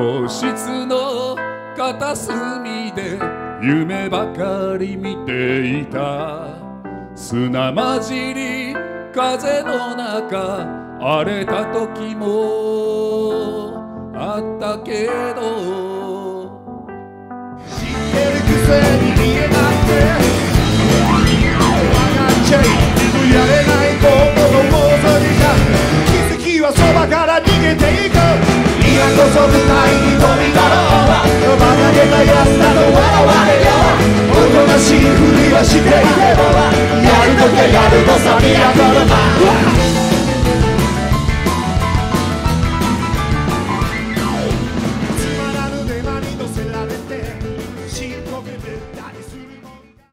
教室の片隅で夢ばかり見ていた。砂混じり風の中荒れた時もあったけど。知ってるくせに見えなくて。分かっちゃい。やれないことの妄想にじ気づきはそばから逃げていく。今こそ chegada, eu não sabia agora.